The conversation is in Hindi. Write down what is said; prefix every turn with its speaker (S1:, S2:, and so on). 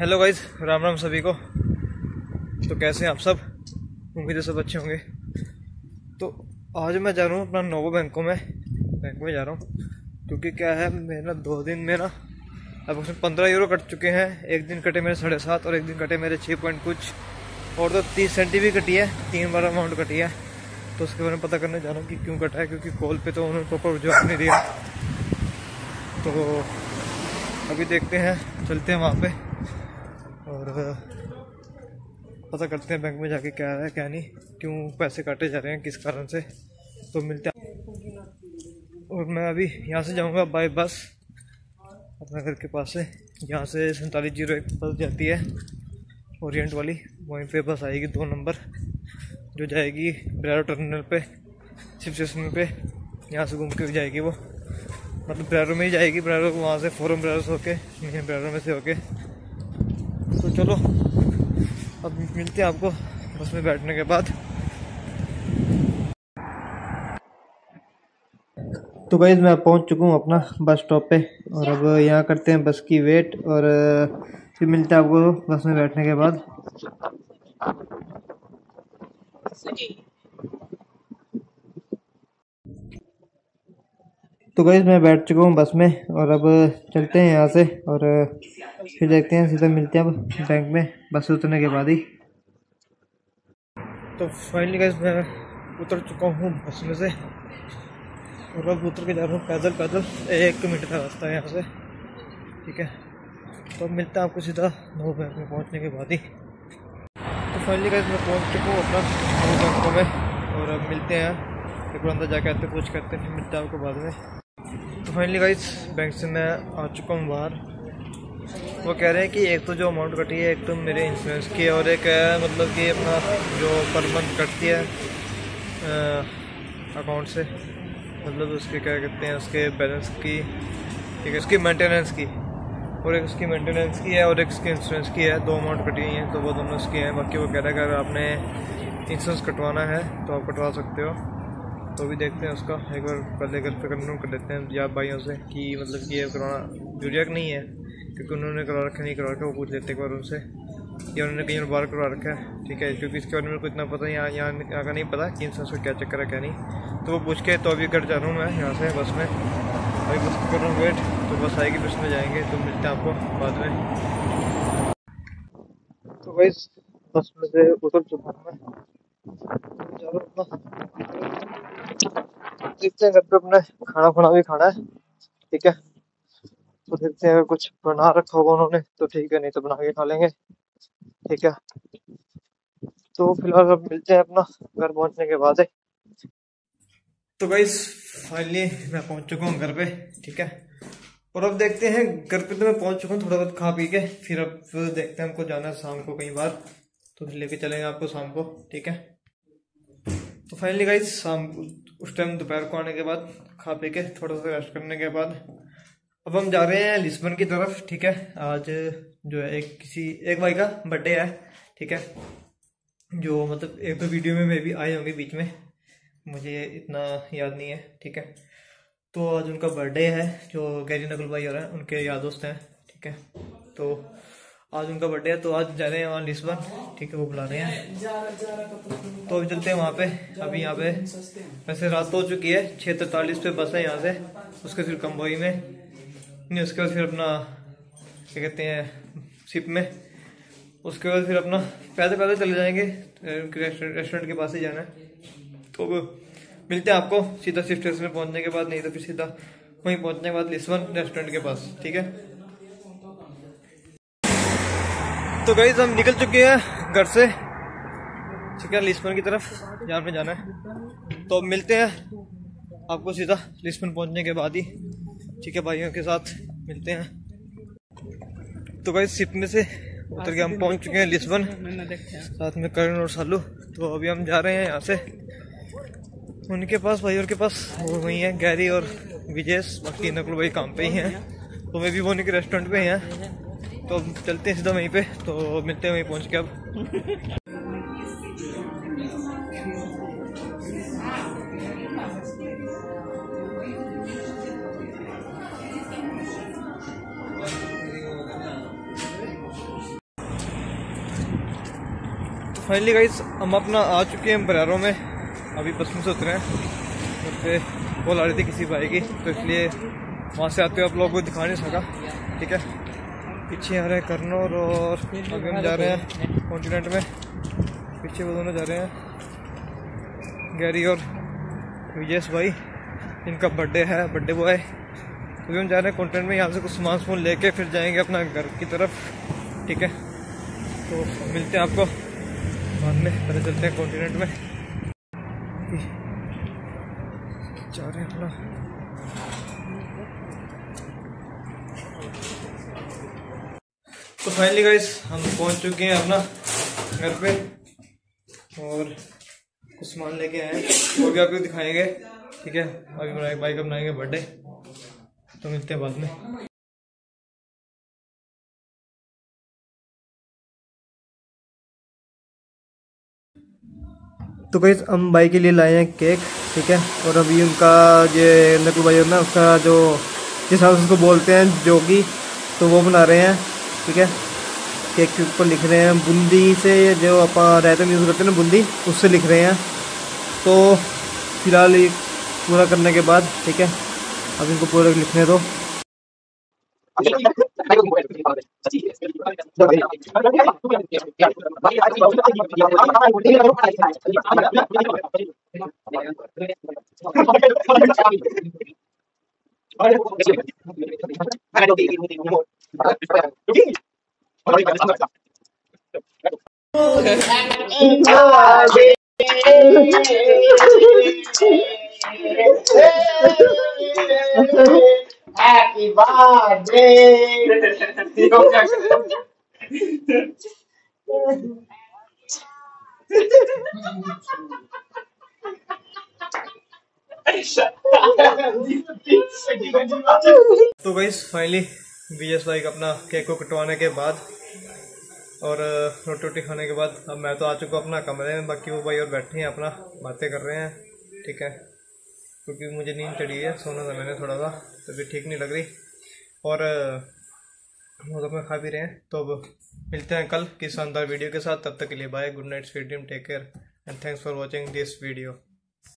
S1: हेलो गाइज़ राम राम सभी को। तो कैसे हैं आप सब? उम्मीद है सब अच्छे होंगे। तो आज मैं जा रहा हूँ अपना नोवो बैंकों में। बैंक में जा रहा हूँ, क्योंकि क्या है, मेरा दो दिन में ना अब उसमें पंद्रह यूरो कट चुके हैं। एक दिन कटे मेरे साढ़े सात और एक दिन कटे मेरे छः पॉइंट कुछ। और तो तीस सेंटी भी कटी है, तीन बार अमाउंट कटी है। तो उसके बारे में पता करने जा रहा हूँ कि क्यों कटा है, क्योंकि कॉल पे तो उन्होंने प्रॉपर जवाब नहीं दिया। तो अभी देखते हैं, चलते हैं वहाँ पे। और पता करते हैं बैंक में जाके क्या है, क्या नहीं, क्यों पैसे काटे जा रहे हैं, किस कारण से तो मिलते हैं। और मैं अभी यहाँ से जाऊँगा बाय बस अपने घर के पास से, यहाँ से सैंतालीस ज़ीरो एक बस जाती है ओरिएंट वाली, वहीं पे बस आएगी दो नंबर, जो जाएगी ब्रैरो टर्मिनल पे शिव स्टेशन पे, यहाँ से घूम के जाएगी वो मतलब ब्रैरो में ही जाएगी ब्रैरो वहाँ से फोरम ब्रैरो से होके ब्रैरो में से होके। तो चलो, अब मिलते हैं आपको बस में बैठने के बाद। तो भाई मैं पहुँच चुका हूँ अपना बस स्टॉप पे और अब यहाँ करते हैं बस की वेट और, फिर मिलते हैं आपको बस में बैठने के बाद। तो गई मैं बैठ चुका हूँ बस में और अब चलते हैं यहाँ से और फिर देखते हैं, सीधा मिलते हैं अब बैंक में बस उतरने के बाद ही। तो फाइनली गैस मैं उतर चुका हूँ बस में से और अब उतर के जा रहा हूँ पैदल पैदल। एक मिनट का रास्ता है यहाँ से। ठीक है। तो अब मिलता है आपको सीधा नौ बैंक में पहुँचने के बाद ही। तो फाइनली गैस मैं पहुँच चुका हूँ अपना नौ बैंकों में और अब मिलते हैं। एक बार अंदर जाके आते पूछ करते हैं, फिर मिलते हैं आपको बाद में। तो फाइनली गाइस बैंक से मैं आ चुका हूँ बाहर। वो कह रहे हैं कि एक तो जो अमाउंट कटी है, एक तो मेरे इंश्योरेंस की और एक मतलब कि अपना जो पर मंथ कटती है अकाउंट से। मतलब उसके क्या कहते हैं, उसके बैलेंस की है उसकी मेंटेनेंस की, और एक उसकी मेंटेनेंस की है और एक उसकी इंश्योरेंस की है। दो अमाउंट कटी हुई हैं तो वो दोनों उसकी हैं। बाकी वो कह रहा है अगर आपने इंश्योरेंस कटवाना है तो आप कटवा सकते हो। तो भी देखते हैं उसका, एक बार पहले घर पे कंफर्म कर लेते हैं। या भाइयों से कि मतलब कि ये करवाना जरूरिया नहीं है, क्योंकि उन्होंने करवा रखा नहीं करवा रखा, वो पूछ लेते एक बार उनसे। या उन्होंने कहीं बार करवा रखा है, ठीक है, क्योंकि इसके बारे में कुछ इतना पता यहाँ यहाँ यहाँ का नहीं पता कि इंसान को क्या चक्कर है, क्या नहीं। तो वो पूछ के तो अभी घर जा रहा हूँ मैं, यहाँ से, बस में। अभी बस कर रहा हूँ वेट तो बस आएगी, बस में जाएँगे तो मिलते हैं आपको बाद में। तो वही बस में से उतर चुका हूँ मैं। देखते हैं घर पे अपने खाना खुना भी खाना है, ठीक है? तो देखते हैं अगर कुछ बना रखा होगा उन्होंने तो ठीक है, नहीं तो बना के खा लेंगे, ठीक है? तो फ़िलहाल अब मिलते हैं अपना घर पहुँचने के बाद तो गाइस फाइनली मैं पहुँच चुका हूँ घर पे, ठीक है? और अब देखते हैं, घर पे तो मैं पहुँच चुका हूँ थोड़ा बहुत खा पी के, फिर अब देखते हैं हमको जाना है शाम को कई बार तो लेके चलेंगे आपको शाम को, ठीक है? तो फाइनली गाइस शाम उस टाइम दोपहर को आने के बाद खा पी के थोड़ा सा रेस्ट करने के बाद अब हम जा रहे हैं लिस्बन की तरफ़, ठीक है? आज जो है एक किसी, एक भाई का बर्थडे है, ठीक है? जो मतलब एक दो तो वीडियो में मैं भी आए होंगे बीच में, मुझे इतना याद नहीं है, ठीक है? तो आज उनका बर्थडे है, जो गैरी नकुल भाई रहे हैं, उनके यार दोस्त हैं, ठीक है? तो आज उनका बर्थडे है तो आज जा रहे हैं वहाँ लिस्बन ठीक है, वो बुला रहे हैं। तो अभी चलते हैं वहाँ पे, अभी यहाँ पे, वैसे रात तो हो चुकी है, छः तैतालीस पे बस है यहाँ से, उसके फिर कम्बोई में, नहीं, उसके बाद फिर अपना, क्या कहते हैं शिप में, उसके बाद फिर अपना, पैदल पैदल चले जाएँगे, रेस्टोरेंट के पास ही जाना है। तो मिलते हैं आपको, सीधा शिप में पहुँचने के बाद, नहीं तो फिर सीधा वहीं पहुँचने के बाद लिस्बन रेस्टोरेंट के पास, ठीक है? तो गई हम निकल चुके हैं घर से। ठीक है लिस्बन की तरफ़। जहाँ पे जाना है। तो मिलते हैं आपको सीधा लिस्बन पहुँचने के बाद ही। ठीक है, भाइयों के साथ मिलते हैं। तो गई सिप में से उतर के हम पहुँच चुके हैं लिस्बन साथ में करण और सालू। तो अभी हम जा रहे हैं यहाँ से। उनके पास, भाइयों के पास वो वही है, गैरी और विजेश बाकी नकुल भाई काम पे ही हैं। तो वे भी वो उनके रेस्टोरेंट पे ही हैं। तो चलते हैं सीधा वहीं पे तो मिलते हैं वहीं पहुँच के अब। फाइनली गाइस हम अपना आ चुके हैं बरारों में। अभी बस में से उतरे हैं। घर पे कॉल आ रही थी किसी भाई की तो इसलिए वहाँ से आते हुए आप लोगों को दिखा नहीं सका। ठीक है? पीछे आ रहे हैं करनौर और अभी हम जा रहे हैं कॉन्टिनेंट में। पीछे वो दोनों जा रहे हैं। गैरी और विजयस भाई, इनका बर्थडे है बर्थडे बॉय अभी हम जा रहे हैं कॉन्टिनेंट में, यहाँ से कुछ सामान सामान लेके फिर जाएँगे अपना घर की तरफ़। ठीक है? तो मिलते हैं आपको। बाद में, पहले चलते हैं कॉन्टिनेंट में। जा रहे हैं अपना। तो फाइनली गाइस हम पहुँच चुके हैं अपना घर पे और कुछ सामान लेके आए हैं। वो भी आपको दिखाएँगे, ठीक है? अभी बनाए भाई का बनाएँगे बर्थडे तो मिलते हैं बाद में। तो कहीं हम भाई के लिए लाए हैं केक ठीक है? और अभी उनका ये नकल भाई होना उसका जो जिस से उसको बोलते हैं जोगी तो वो बना रहे हैं। ठीक है? केक के ऊपर लिख रहे हैं, बूंदी से जो आप रायते में यूज़ करते हैं ना बूंदी, उससे लिख रहे हैं। तो फ़िलहाल ये पूरा करने के बाद, ठीक है? अब इनको पूरा लिखने दो।
S2: Happy birthday!
S1: तो गई फाइनली BS भाई का अपना केक को कटवाने के बाद और रोटी रोटी खाने के बाद अब मैं तो आ चुका अपना कमरे में, बाकी वो भाई और बैठे हैं, अपना बातें कर रहे हैं, ठीक है? क्योंकि मुझे नींद चढ़ी है, सोना था मैंने थोड़ा सा, तबीयत ठीक नहीं लग रही। और वो तो अपना खा भी रहे हैं तो अब मिलते हैं कल किस शानदार वीडियो के साथ, तब तक के लिए bye good night sweet take care and thanks for watching this video